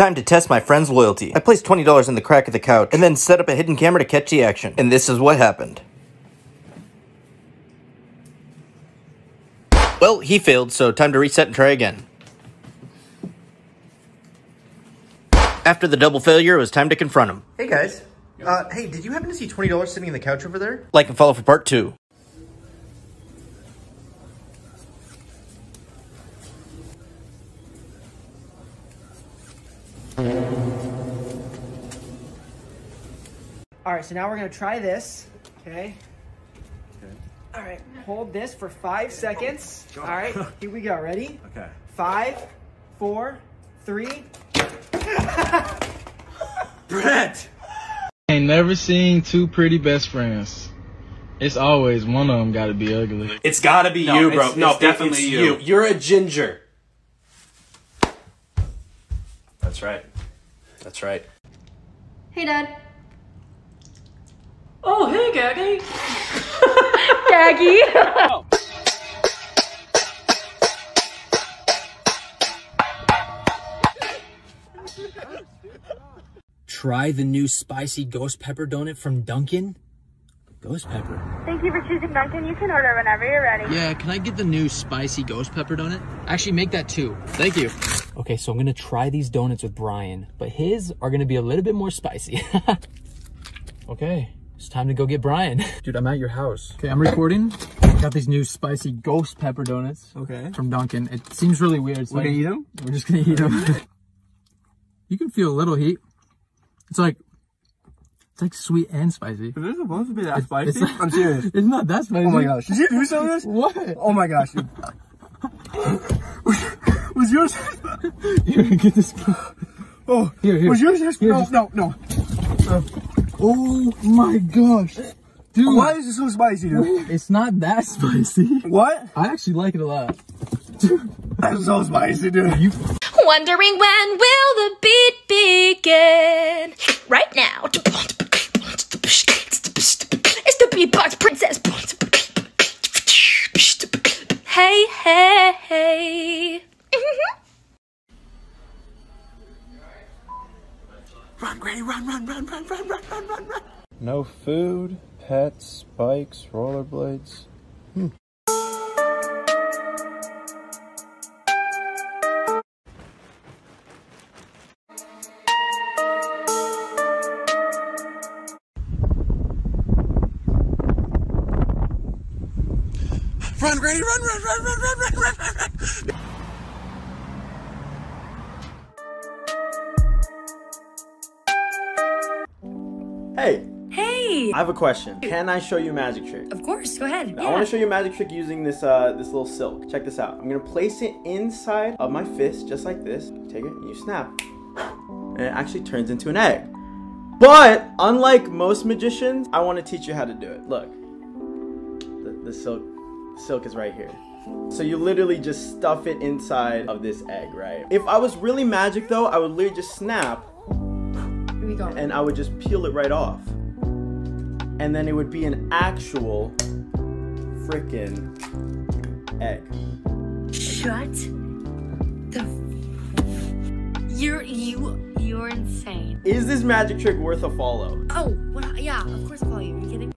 time to test my friend's loyalty. I placed $20 in the crack of the couch and then set up a hidden camera to catch the action. And this is what happened. Well, he failed, so time to reset and try again. After the double failure, it was time to confront him. Hey guys. Uh, hey, did you happen to see $20 sitting in the couch over there? Like and follow for part two. All right, so now we're gonna try this. Okay. okay. All right, hold this for five seconds. All right, here we go. Ready? Okay. Five, four, three. Brett! Ain't never seen two pretty best friends. It's always one of them got to be ugly. It's gotta be No, you, bro. it's- no, it's definitely it's you. You're a ginger. That's right. That's right. Hey, Dad. Oh, hey, Gaggy. Gaggy. Try the new spicy ghost pepper donut from Dunkin'. Ghost pepper. Thank you for choosing Dunkin'. You can order whenever you're ready. Yeah, can I get the new spicy ghost pepper donut? Actually, make that too. Thank you. Okay, so I'm gonna try these donuts with Brian, but his are gonna be a little bit more spicy. okay, it's time to go get Brian. Dude, I'm at your house. Okay, I'm recording. Got these new spicy ghost pepper donuts. Okay. From Dunkin'. It seems really weird. It's We're like- gonna eat them? We're just gonna eat them. you can feel a little heat. It's like, it's like sweet and spicy. Is this supposed to be that It's- spicy? it's- I'm serious. It's not that spicy. Oh my gosh. Did you do some of this? What? Oh my gosh. dude. was yours? Here, get this. Oh, Here, here. was yours? this- Here, no, just- no, no. Oh. Oh my gosh. Dude. Why is it so spicy, dude? It's not that spicy. What? I actually like it a lot. Dude, That's so spicy, dude. You Wondering when will the beat begin? Right now. It's the beatbox princess. Hey, hey, hey. Granny, run, run, run, run, run, run, run, run, run. No food, pets, bikes, rollerblades. Run, Granny, run, run, run, run, run, run, run, run, I have a question. Can I show you a magic trick? Of course, go ahead. I want to show you a magic trick using this uh this little silk. Check this out. I'm gonna place it inside of my fist, just like this. Take it and you snap, and it actually turns into an egg. But unlike most magicians, I want to teach you how to do it. Look, the, the silk silk is right here. So you literally just stuff it inside of this egg, right? If I was really magic though, I would literally just snap Here we go. and I would just peel it right off. And then it would be an actual freaking egg. Shut the. You're you. You're insane. Is this magic trick worth a follow? Oh, what? Yeah, of course I'll follow you. Are you kidding?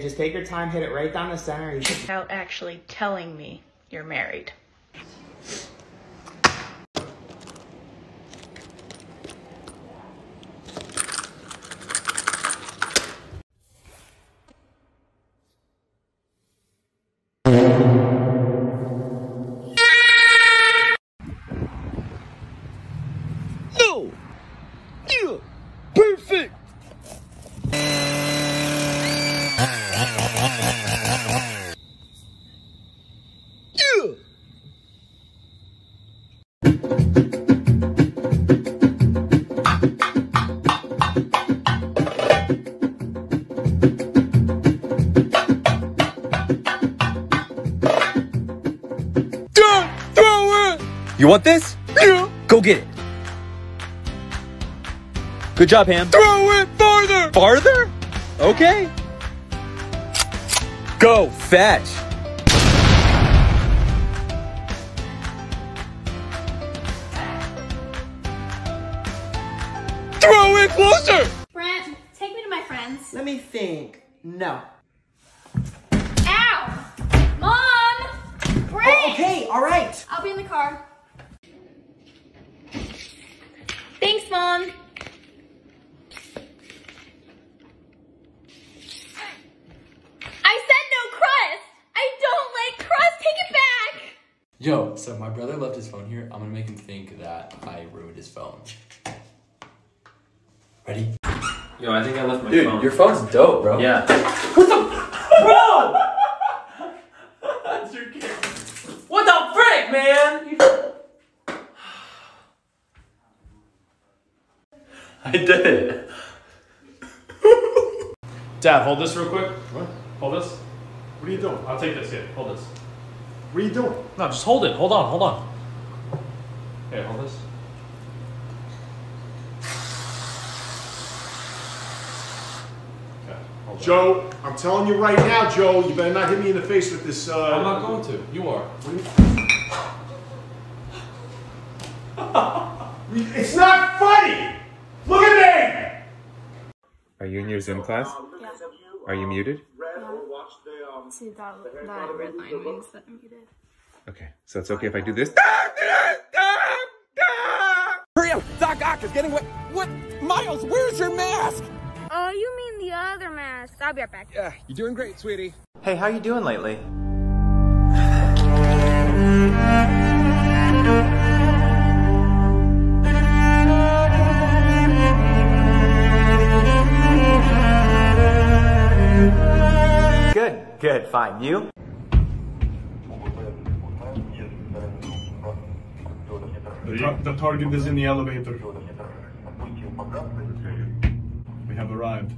Just take your time, hit it right down the center. Without actually telling me you're married. You want this? Yeah. Go get it. Good job, Ham. Throw it farther. Farther? Okay. Go, fetch. Throw it closer. Brent, take me to my friends. Let me think. No. Ow! Mom! Brent! Oh, okay, all right. I'll be in the car. Thanks, Mom. I said no crust! I don't like crust! Take it back! Yo, so my brother left his phone here. I'm gonna make him think that I ruined his phone. Ready? Yo, I think I left my Dude, phone. your phone's dope, bro. Yeah. What the Bro! what the frick, man? I did it. Dad, hold this real quick. What? Hold this. What are you doing? I'll take this. Here, hold this. What are you doing? No, just hold it. Hold on, hold on. Here, hold this. Okay, hold Joe, I'm telling you right now, Joe, you better not hit me in the face with this. Uh, I'm not going to. You are. It's not funny. Look at me. Are you in your Zoom class? Yeah. Are you muted? See, that, that red line means that I'm muted. Okay, so it's okay if I do this. Ah, Hurry up! Doc Ock is getting wet. What? Miles, where's your mask? Oh, you mean the other mask. I'll be right back. Yeah, you're doing great, sweetie. Hey, how you doing lately? Good, good, fine. You? The, tar- the target is in the elevator. We have arrived.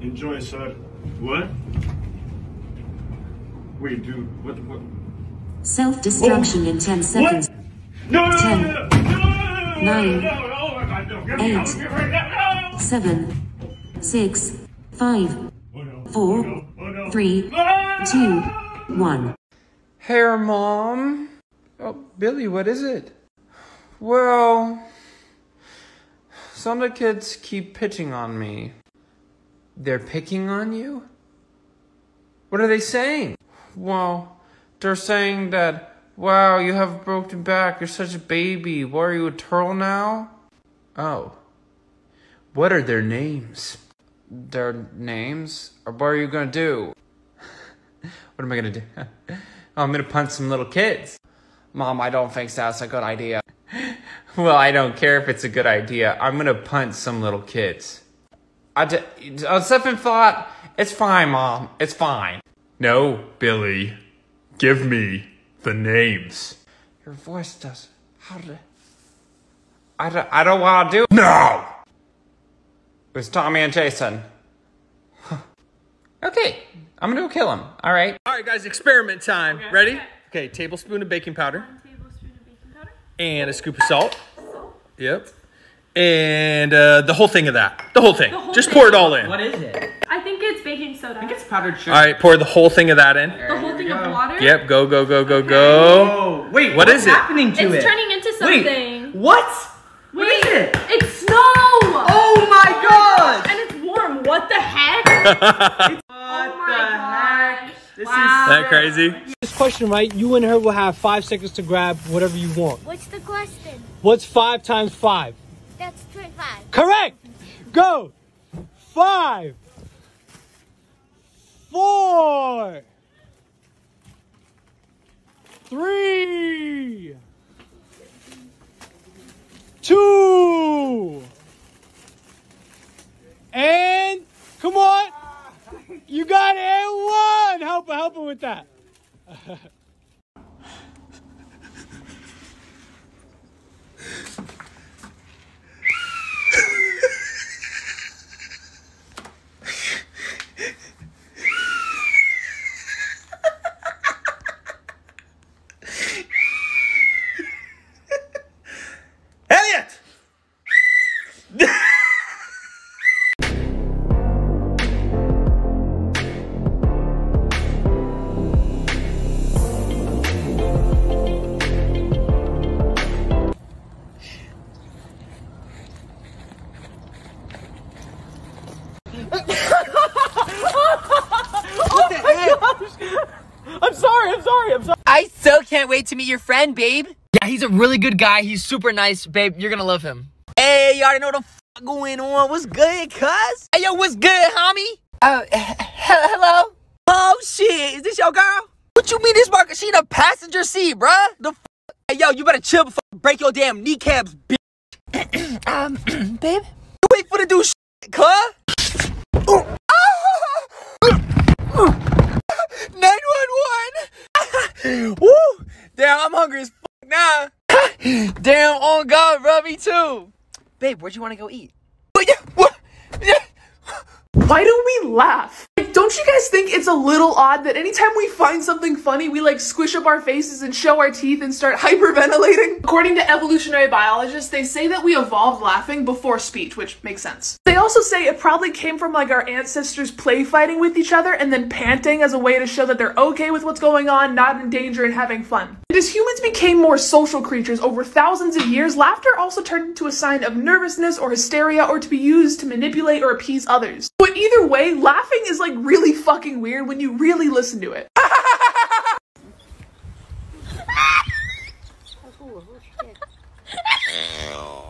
Enjoy, sir. What? Wait, dude. What? What? Self-destruction in 10 seconds. No, no, 10, no, no, no, 9, Oh my God, no. Get me out. 8, Get right now. 7, 6, 5, 4, 3, 2, 1. Hair, Mom. Oh, Billy, what is it? Well, some of the kids keep pitching on me. They're picking on you? What are they saying? Well, they're saying that, wow, you have a broken back, you're such a baby. What are you, a turtle now? Oh. What are their names? Their names? Or what are you gonna do? what am I gonna do? Oh, I'm gonna punch some little kids. Mom, I don't think that's a good idea. well, I don't care if it's a good idea. I'm gonna punch some little kids. I d- on second thought, it's fine, Mom. It's fine. No, Billy. Give me the names. Your voice does. How did I don't, I don't want to do No! It was Tommy and Jason. okay, I'm gonna go kill him. All right. All right, guys, experiment time. Ready? Okay, tablespoon of baking powder. One tablespoon of baking powder. And a scoop of salt. Yep. And uh, the whole thing of that. The whole thing. The whole Just thing. pour it all in. What is it? I think it's baking soda. I think it's powdered sugar. All right, pour the whole thing of that in. The whole thing of water? Yep, go, go, go, go, go. wait, what is happening to it? it's turning into something. Wait, something. What? Wait, is it? It's heck? oh my god. This wow. That crazy? This question, right? You and her will have five seconds to grab whatever you want. What's the question? What's five times five? That's 25. Correct! Go! Five! Four! Three! Two! And come on! You got it. One. Help help her with that. can't wait to meet your friend, babe. Yeah, he's a really good guy. He's super nice, babe. You're gonna love him. Hey, you already know what the f going on. What's good, cuz? Hey, yo, what's good, homie? Uh, hello? Oh, shit. Is this your girl? What you mean this market? She in the passenger seat, bruh. The f Hey, yo, you better chill before I break your damn kneecaps, bitch. um, babe? You wait for the dude cuz? Woo! Damn, I'm hungry as fuck now. Damn, on God, bro, me too. Babe, where'd you want to go eat? Why do we laugh? Don't you guys think it's a little odd that anytime we find something funny, we like squish up our faces and show our teeth and start hyperventilating? According to evolutionary biologists, they say that we evolved laughing before speech, which makes sense. They also say it probably came from like our ancestors play fighting with each other and then panting as a way to show that they're okay with what's going on, not in danger and having fun. And as humans became more social creatures over thousands of years, laughter also turned into a sign of nervousness or hysteria or to be used to manipulate or appease others. But either way, laughing is like really fucking weird when you really listen to it.